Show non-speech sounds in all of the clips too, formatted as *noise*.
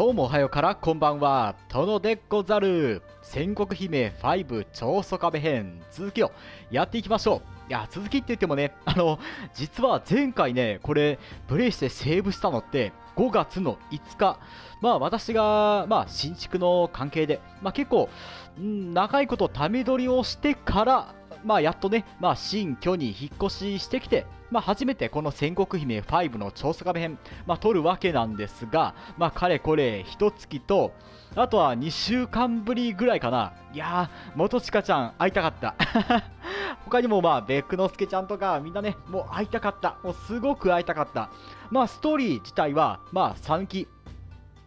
どうもおはようからこんばんは、殿でござる。戦国姫5超速壁編、続きをやっていきましょう。いや、続きって言ってもね、あの、実は前回ね、これ、プレイしてセーブしたのって、5月の5日。まあ私が、まあ新築の関係で、まあ結構、ん長いことため撮りをしてから、まあやっとね、まあ新居に引っ越ししてきて、まあ、初めてこの戦国姫5の調査壁編、まあ、撮るわけなんですが、まあ、かれこれ、一月と、あとは2週間ぶりぐらいかな。いやー、元ちかちゃん会いたかった。*laughs* 他にもまあ、ベックノスケちゃんとか、みんなね、もう会いたかった。もうすごく会いたかった。まあ、ストーリー自体は、まあ、3期、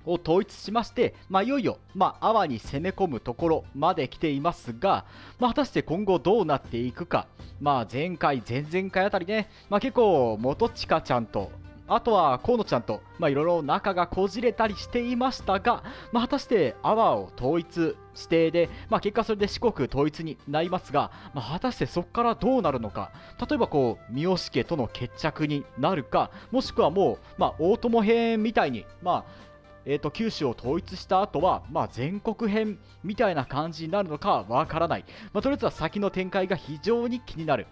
を統一しまして、まあ、いよいよ、まあ、阿波に攻め込むところまで来ていますが、まあ、果たして今後どうなっていくか、まあ、前回、前々回あたりね、まあ、結構、元ちかちゃんと、あとは河野ちゃんと、まあ、いろいろ仲がこじれたりしていましたが、まあ、果たして阿波を統一してで、まあ、結果それで四国統一になりますが、まあ、果たしてそこからどうなるのか、例えばこう、三好家との決着になるか、もしくはもう、まあ、大友編みたいに、まあ、えーと、九州を統一した後は、まあ、全国編みたいな感じになるのかわからない、まあ、とりあえずは先の展開が非常に気になる。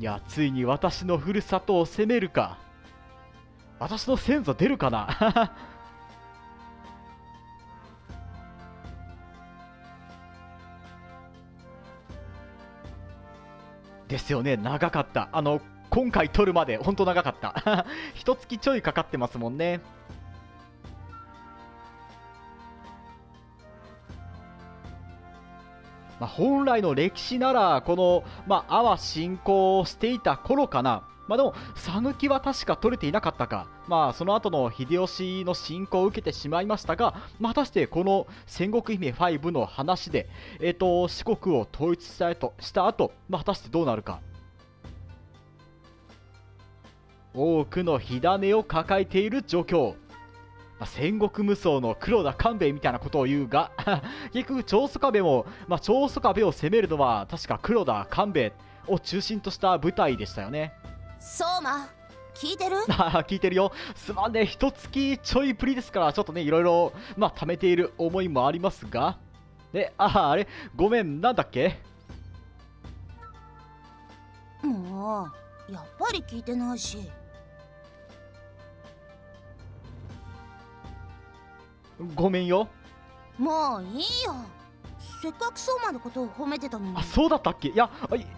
いやついに私のふるさとを攻めるか。私の先祖出るかな。*laughs* ですよね長かった。あの今回撮るまで本当長かった *laughs* 一月ちょいかかってますもんねまあ、本来の歴史ならこの、まあ、阿波侵攻していた頃かなまあでも、讃岐は確か取れていなかったか。まあ、その後の秀吉の侵攻を受けてしまいましたが、まあ、果たしてこの戦国姫5の話で、えっ、ー、と、四国を統一した後、した後、まあ、果たしてどうなるか。多くの火種を抱えている状況。まあ、戦国無双の黒田官兵衛みたいなことを言うが *laughs* 結局長宗我部も、まあ、長宗我部を攻めるのは確か黒田官兵衛を中心とした舞台でしたよね。相馬聞いてる？*laughs* 聞いてるよ。すまんね。一月ちょいぶりですからちょっとねいろいろまあ貯めている思いもありますが。でああれごめんなんだっけ？もうやっぱり聞いてないしごめんよ。もういいよ。せっかく相馬のことを褒めてたのに。あそうだったっけ？いや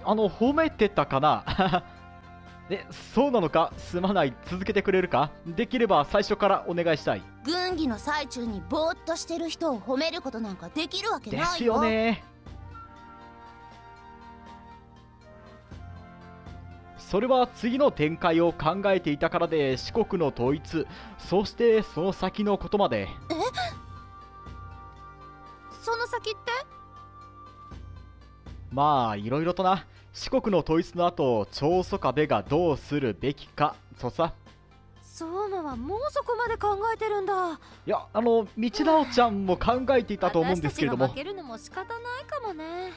あの褒めてたかな？*laughs* えそうなのか？すまない。続けてくれるか？できれば最初からお願いしたい。軍議の最中にぼーっとしてる人を褒めることなんかできるわけないよ。ですよね。それは次の展開を考えていたからで四国の統一そしてその先のことまで。えまあいろいろとな。四国の統一の後長宗我部がどうするべきか。とさ相馬はもうそこまで考えてるんだ。いやあの道直ちゃんも考えていたと思うんですけれども。負けるのも仕方ないかもね。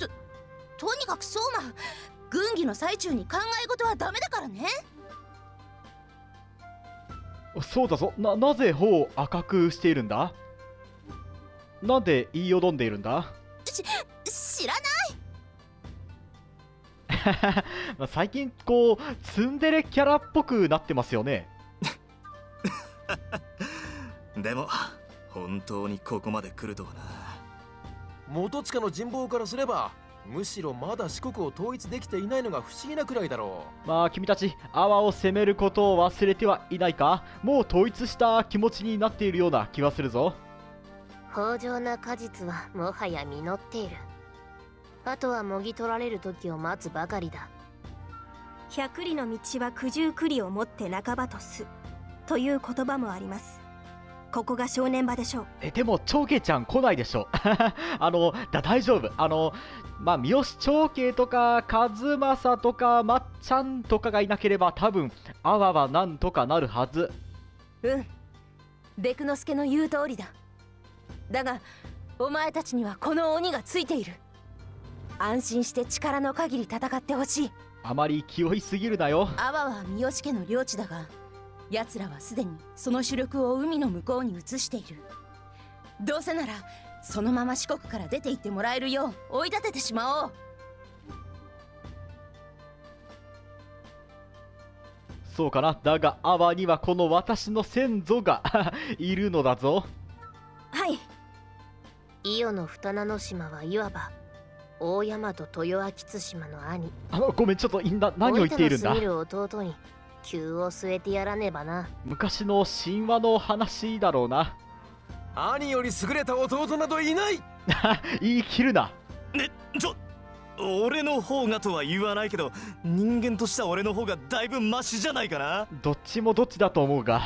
ととにかく相馬軍議の最中に考え事はダメだからね。そうだぞ。ななぜ頬を赤くしているんだ？なんで言いよどんでいるんだ？し知らない。*laughs* 最近こうツンデレキャラっぽくなってますよね。*laughs* でも本当にここまで来るとはな。元近の人望からすればむしろまだ四国を統一できていないのが不思議なくらいだろう。まあ君たち阿波を攻めることを忘れてはいないか？もう統一した気持ちになっているような気がするぞ豊穣な果実はもはや実っている。あとはもぎ取られる時を待つばかりだ。百里の道は九十九里をもって半ばとす。という言葉もあります。ここが正念場でしょう。えでも長慶ちゃん来ないでしょ *laughs* あのだ大丈夫。あのまあ三好長慶とか和正とかまっちゃんとかがいなければ多分あわはなんとかなるはず。うん。ベクノスケの言う通りだだがお前たちにはこの鬼がついている。安心して力の限り戦ってほしい。あまり気負いすぎるなよ。阿波は三好家の領地だが奴らはすでにその主力を海の向こうに移している。どうせならそのまま四国から出て行ってもらえるよう追い立ててしまおう。そうかな。だがアワにはこの私の先祖が *laughs* いるのだぞ。はい伊予の二名の島はいわば大山と豊明津島の兄。あのごめんちょっといんな何を言っているんだ？る弟に急を据えてやらねばな。昔の神話の話だろうな。兄より優れた弟などいない。*laughs* 言い切るな。ねちょ俺の方がとは言わないけど人間としては俺の方がだいぶマシじゃないかな。どっちもどっちだと思うが。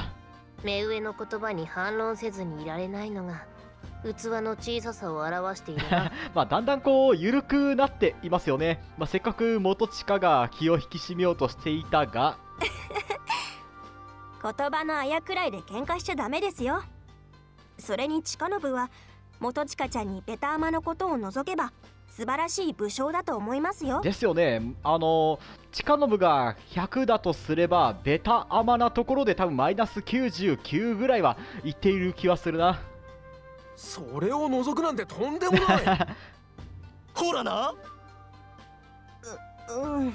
目上の言葉に反論せずにいられないのが器の小ささを表しているな。*laughs* まあだんだんこう緩くなっていますよね、まあ、せっかく元親が気を引き締めようとしていたが。*laughs* 言葉のあやくらいで喧嘩しちゃダメですよ。それに近信は元親ちゃんにベタアマのことを除けば素晴らしい武将だと思いますよ。ですよね。あの近信が100だとすればベタ甘なところで多分マイナス99ぐらいはいっている気はするなそれを除くなんてとんでもない。*laughs* ほらな。うん。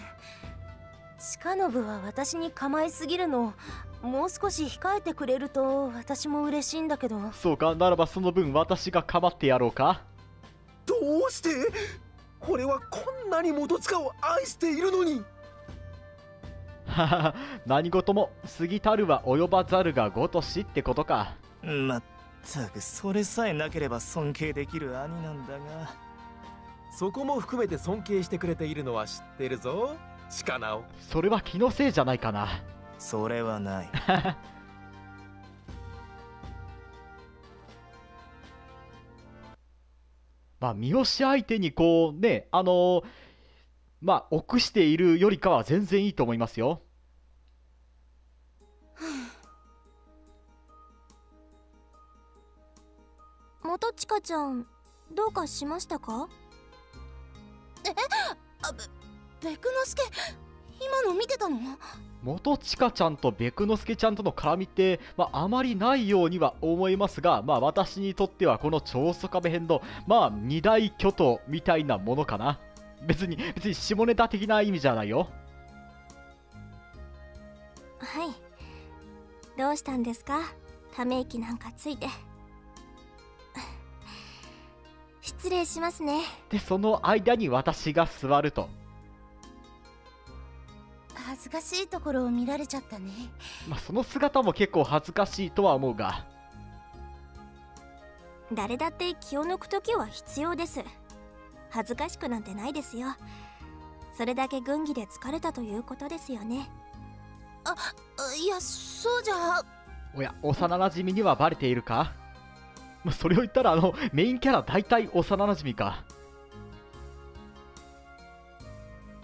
近信は私に構いすぎるの。をもう少し控えてくれると私も嬉しいんだけど。そうか。ならばその分私が構ってやろうか。どうして？俺はこんなに元塚を愛しているのに。は *laughs* は何事も過ぎたるは及ばざるがごとしってことか。まったくそれさえなければ尊敬できる兄なんだが。そこも含めて尊敬してくれているのは知ってるぞ。鹿直それは気のせいじゃないかな。それはない。*laughs* まあ三好相手にこうねあのまあ臆しているよりかは全然いいと思いますよ元親ちゃんどうかしましたか？あべベクノスケ今の見てたの？元チカちゃんとベクノスケちゃんとの絡みって、まあ、あまりないようには思いますが、まあ、私にとってはこの長宗我部編の、まあ、二大巨頭みたいなものかな。別に別に下ネタ的な意味じゃないよ。はい。どうしたんですか？ため息なんかついて失礼しますね。でその間に私が座ると、恥ずかしいところを見られちゃったね。まあ、その姿も結構恥ずかしいとは思うが。誰だって気を抜く時は必要です。恥ずかしくなんてないですよ。それだけ軍議で疲れたということですよね。あいやそうじゃ。おや幼なじみにはバレているか？まあそれを言ったらあの *laughs* メインキャラ大体幼なじみか。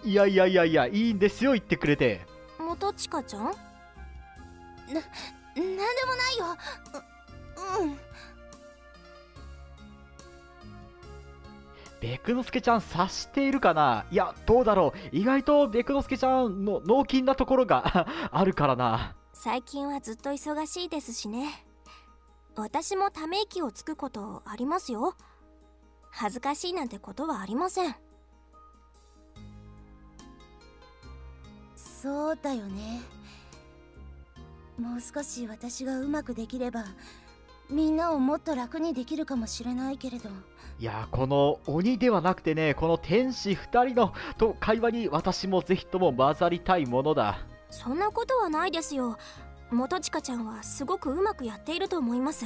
いやいやいやいやいいんですよ言ってくれて。元親ちゃん？なんでもないよ。ううん。ベクノスケちゃん察しているかな？いやどうだろう。意外とベクノスケちゃんの脳筋なところが *laughs* あるからな。最近はずっと忙しいですしね私もため息をつくことありますよ。恥ずかしいなんてことはありません。そうだよね。もう少し私がうまくできればみんなをもっと楽にできるかもしれないけれど。いやこの鬼ではなくてねこの天使2人のと会話に私もぜひとも混ざりたいものだ。そんなことはないですよ元親ちゃんはすごくうまくやっていると思います。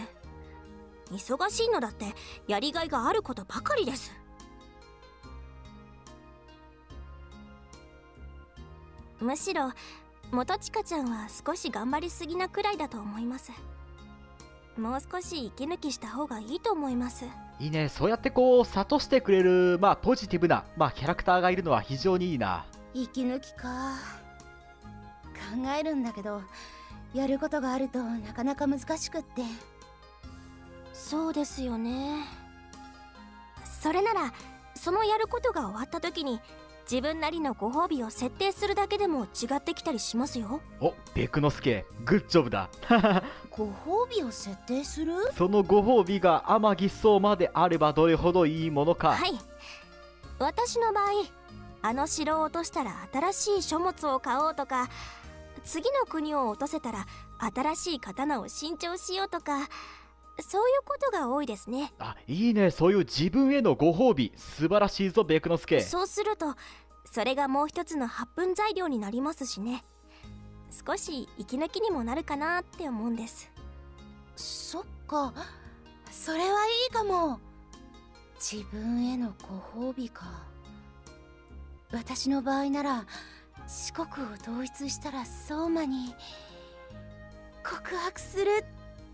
忙しいのだってやりがいがあることばかりです。むしろ元親ちゃんは少し頑張りすぎなくらいだと思います。もう少し息抜きした方がいいと思います。いいね。そうやってこう諭してくれるまあポジティブなまあキャラクターがいるのは非常にいいな。息抜きか。考えるんだけどやることがあるとなかなか難しくって。そうですよね。それならそのやることが終わった時に自分なりのご褒美を設定するだけでも違ってきたりしますよ。おベクノスケグッジョブだ。*laughs* ご褒美を設定する？そのご褒美が天城層まであればどれほどいいものか、はい。私の場合あの城を落としたら新しい書物を買おうとか次の国を落とせたら新しい刀を新調しようとかそういうことが多いですね。あいいね。そういう自分へのご褒美。素晴らしいぞベクノスケそうするとそれがもう一つの発奮材料になりますしね。少し息抜きにもなるかなって思うんです。そっか。それはいいかも。自分へのご褒美か。私の場合なら四国を統一したら相馬に告白する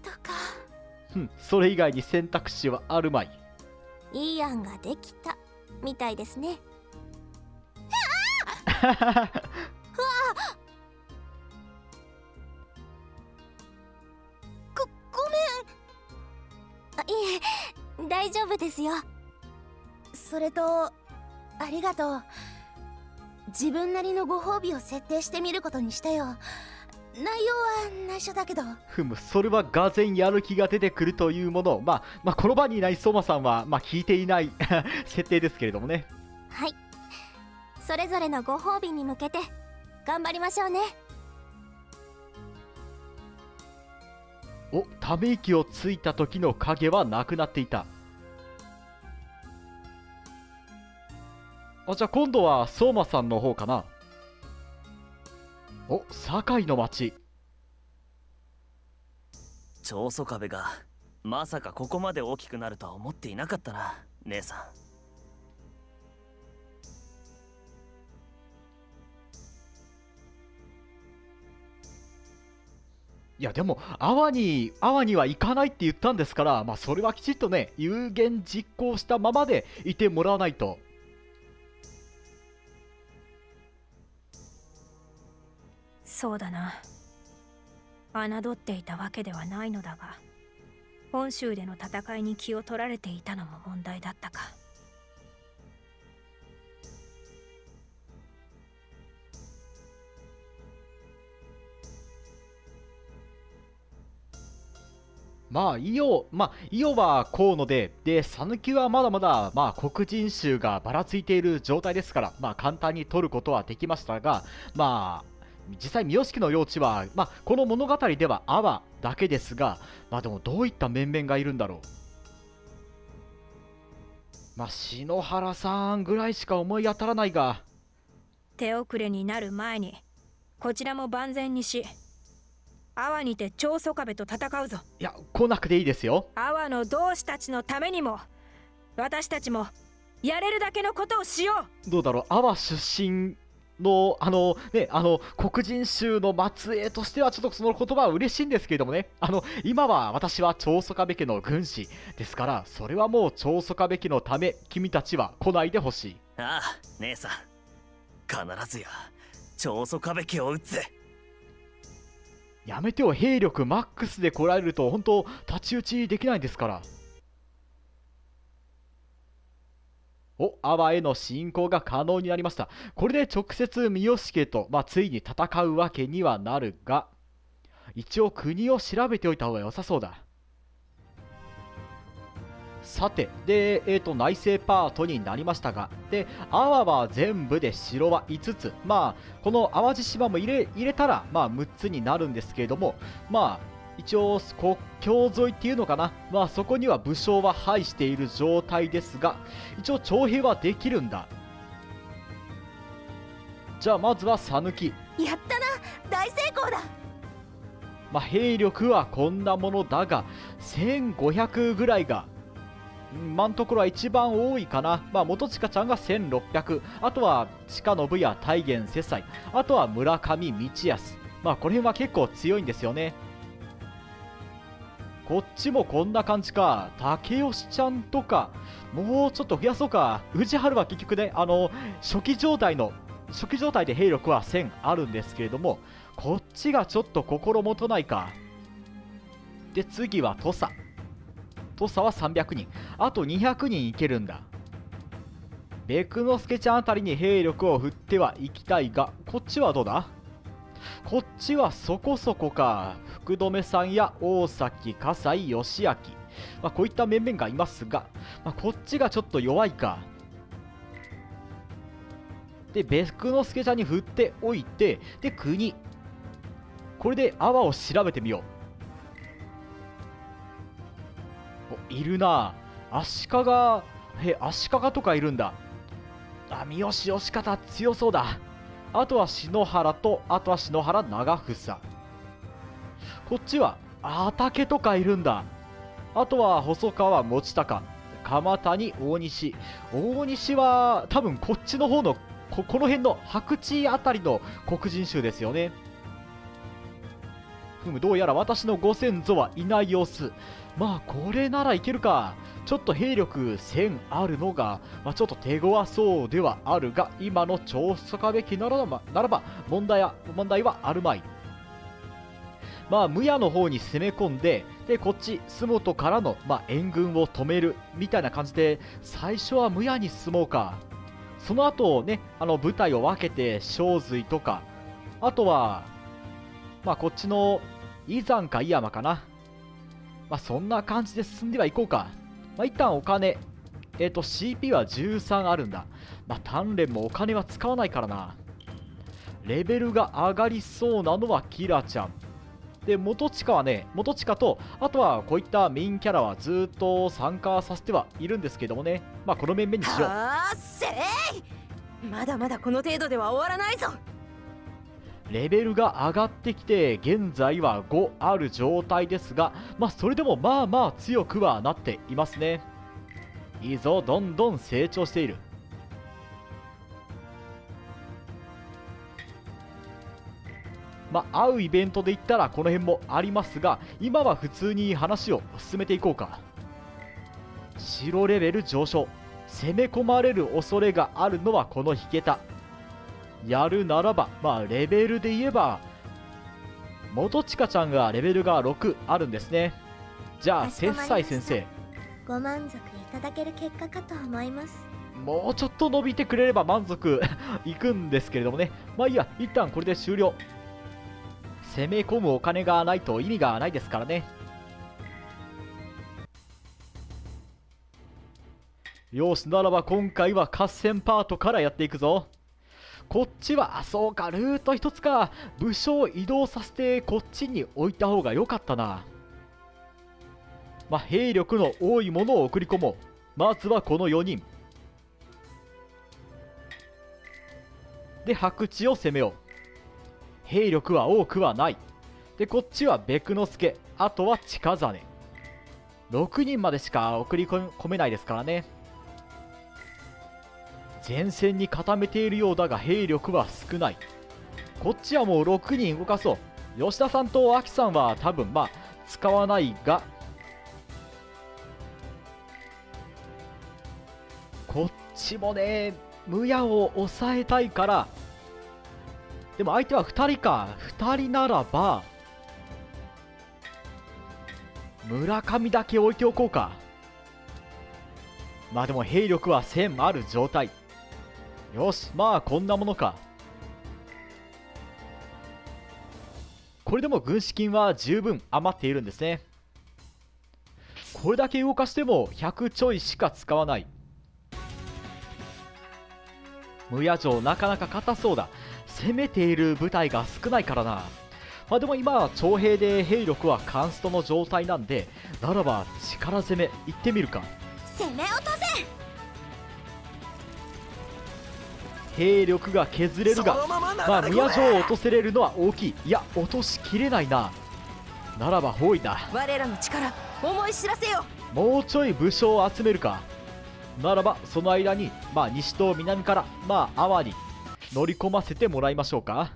とか。ふんそれ以外に選択肢はあるまい。いい案ができたみたいですね。ごごめん。あいえ大丈夫ですよ。それとありがとう自分なりのご褒美を設定してみることにしたよ。内容は内緒だけど。ふむそれはがぜんやる気が出てくるというもの。まあ、まあ、この場にいない相馬さんは、まあ、聞いていない *laughs* 設定ですけれどもね。はい。それぞれのご褒美に向けて頑張りましょうね。おため息をついた時の影はなくなっていたあじゃあ今度は相馬さんの方かな。お堺の町。長宗壁がまさかここまで大きくなるとは思っていなかったな姉さん。いやでも阿波に阿波には行かないって言ったんですからまあそれはきちっとね有言実行したままでいてもらわないとそうだな。侮っていたわけではないのだが本州での戦いに気を取られていたのも問題だったか。まあ、イオ、まあ、イオは河野で、で、讃岐はまだまだ、まあ、黒人衆がばらついている状態ですから、まあ、簡単に取ることはできましたが、まあ、実際、三好家の領地は、まあ、この物語では阿波だけですが、まあ、でも、どういった面々がいるんだろう。まあ、篠原さんぐらいしか思い当たらないが、手遅れになる前にこちらも万全にし阿波にて長宗壁と戦うぞいや、来なくていいですよ。阿波の同志たちのためにも私たちもやれるだけのことをしようどうだろう、阿波出身の、あの、ね、あの、黒人衆の末裔としては、ちょっとその言葉は嬉しいんですけれどもね、あの、今は私は長宗我部家の軍師ですから、それはもう長宗我部家のため、君たちは来ないでほしい。ああ姉さん必ずや長宗壁家を撃つぜやめてよ、兵力マックスで来られると、本当太刀打ちできないんですから。お、阿波への侵攻が可能になりました。これで直接三好家と、まあ、ついに戦うわけにはなるが、一応国を調べておいた方が良さそうだ。さて、で、えー、と内政パートになりましたが、で、阿波は全部で城は5つ、まあ、この淡路島も入れ入れたら、まあ、6つになるんですけれども、まあ、一応、国境沿いっていうのかな、まあ、そこには武将は配している状態ですが、一応、徴兵はできるんだ。じゃあ、まずは讃岐。やったな大成功だまあ、兵力はこんなものだが、1500ぐらいが、今のところは一番多いかな。まあ、元親ちゃんが1600。あとは、近信や大元世妻。あとは村上道康。まあ、この辺は結構強いんですよね。こっちもこんな感じか。竹吉ちゃんとか、もうちょっと増やそうか。宇治春は結局ね、あの、初期状態の、初期状態で兵力は1000あるんですけれども、こっちがちょっと心もとないか。で、次は土佐。土佐は300人。あと200人いけるんだ。ベクノスケちゃんあたりに兵力を振ってはいきたいがこっちはどうだ？こっちはそこそこか。福留さんや大崎葛西義明、まあ、こういった面々がいますが、まあ、こっちがちょっと弱いか。でベクノスケちゃんに振っておいてで国。これで阿波を調べてみよう。おいるな。足利へ足利とかいるんだ。あ三好義方強そうだ。あとは篠原とあとは篠原長房。こっちは畑とかいるんだ。あとは細川持高。鎌谷大西。大西は多分こっちの方のここの辺の白地あたりの黒人衆ですよね。ふむどうやら私のご先祖はいない様子。まあこれならいけるか。ちょっと兵力1000あるのが、まあ、ちょっと手強そうではあるが今の調査べきならばならば問題は問題はあるまい。まあ、無野の方に攻め込んで、で、こっち、洲本からの、まあ、援軍を止める、みたいな感じで、最初は無野に進もうか。その後ね、あの、部隊を分けて、正髄とか、あとは、まあ、こっちの、伊山か伊山かな。まあ、そんな感じで進んではいこうか。まあ、一旦お金、えっ、ー、と、CP は13あるんだ。まあ、鍛錬もお金は使わないからな。レベルが上がりそうなのはキラちゃん。で、元地下はね、元地下と、あとはこういったメインキャラはずっと参加させてはいるんですけどもね、まあこの面々にしよう。まだまだこの程度では終わらないぞレベルが上がってきて、現在は5ある状態ですが、まあそれでもまあまあ強くはなっていますね。いいぞ、どんどん成長している。まあ、会うイベントで言ったらこの辺もありますが今は普通に話を進めていこうか白レベル上昇攻め込まれる恐れがあるのはこの引桁やるならばまあレベルで言えば元ちかちゃんがレベルが6あるんですね。じゃあ切磋先生。ご満足いただける結果かと思います。もうちょっと伸びてくれれば満足 *laughs* いくんですけれどもね。まあいいや一旦これで終了。攻め込むお金がないと意味がないですからね。よしならば今回は合戦パートからやっていくぞこっちはあそうかルート1つか武将を移動させてこっちに置いた方が良かったな。まあ兵力の多いものを送り込もう。まずはこの4人。で白地を攻めよう。兵力は多くはない。でこっちはベクノスケあとは近実6人までしか送り込めないですからね。前線に固めているようだが兵力は少ない。こっちはもう6人動かそう。吉田さんとアキさんは多分まあ使わないがこっちもね無矢を抑えたいから。でも相手は2人か。2人ならば村上だけ置いておこうか。まあでも兵力は1000ある状態。よしまあこんなものか。これでも軍資金は十分余っているんですね。これだけ動かしても100ちょいしか使わない。無野城なかなか硬そうだ。攻めている部隊が少ないからな。まあでも今は徴兵で兵力はカンストの状態なんでならば力攻め行ってみるか。攻め落とせ兵力が削れるがまあ宮城を落とせれるのは大きい。いや落としきれないな。ならば包囲だ。我らの力思い知らせよ。もうちょい武将を集めるか。ならばその間にまあ西と南からまあ阿波に乗り込ませてもらいましょうか。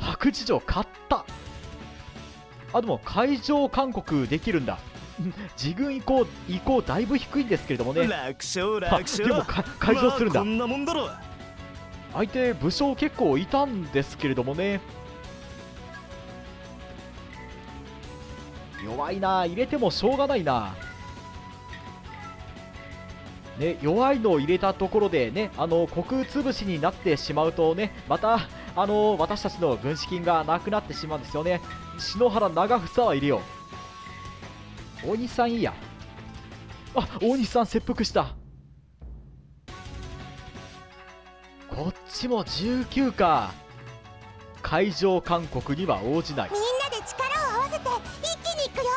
白地城買った。あでも海上勧告できるんだ *laughs* 自軍移行移行だいぶ低いんですけれどもね。楽勝楽勝。でも海上するんだ、まあ、こんなもんだろ相手武将結構いたんですけれどもね。弱いな入れてもしょうがないな。ね、弱いのを入れたところでね、あの、虚空潰しになってしまうとね、また、あの、私たちの軍資金がなくなってしまうんですよね。篠原長房はいるよ。大西さんいいや。あ、大西さん切腹した。こっちも19か。会場勧告には応じない。みんなで力を合わせて一気に行くよ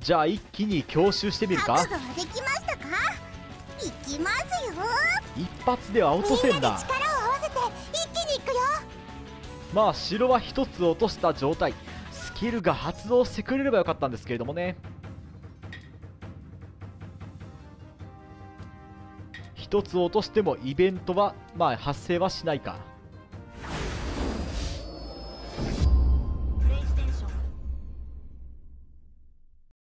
じゃあ一気に強襲してみるか覚悟はできましたか？行きますよ一発では落とせんだみんなで力を合わせて一気に行くよまあ城は一つ落とした状態スキルが発動してくれればよかったんですけれどもね1つ落としてもイベントはまあ発生はしないか。